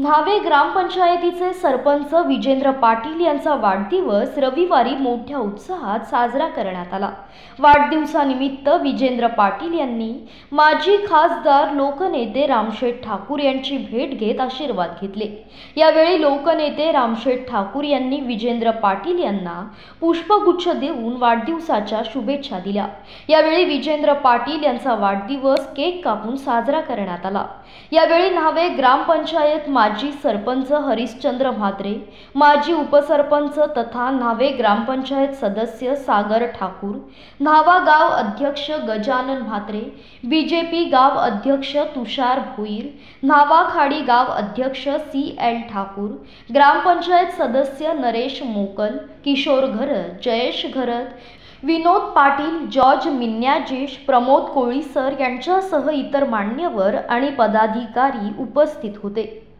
न्हावे ग्रामपंचायतीचे सरपंच विजेंद्र पाटील यांचा वाढदिवस रविवारी मोठ्या उत्साहात साजरा करण्यात आला. वाढदिवसानिमित्त विजेंद्र पाटील यांनी माजी खासदार लोकनेते रामशेठ ठाकूर यांची भेट घेत आशीर्वाद घेतले. यावेळी लोकनेते रामशेठ ठाकूर यांनी विजेंद्र पाटील यांना पुष्पगुच्छ देऊन वाढदिवसाच्या शुभेच्छा दिल्या. यावेळी विजेंद्र पाटील यांचा वाढदिवस केक कापून साजरा करण्यात आला. यावेळी न्हावे ग्रामपंचायत माजी सरपंच हरिश्चंद्र म्हात्रे माजी उपसरपंच तथा न्हावे ग्रामपंचायत सदस्य सागर ठाकूर न्हावा गाव अध्यक्ष गजानन म्हात्रे पी गाव अध्यक्ष तुषार भोईर न्हावा खाडी गाव अध्यक्ष सी एल ठाकूर ग्रामपंचायत सदस्य नरेश मोकल किशोर घरत जयेश घरत विनोद पाटील जॉर्ज मिन्याजेश प्रमोद कोळीसर यांच्यासह इतर मान्यवर आणि पदाधिकारी उपस्थित होते.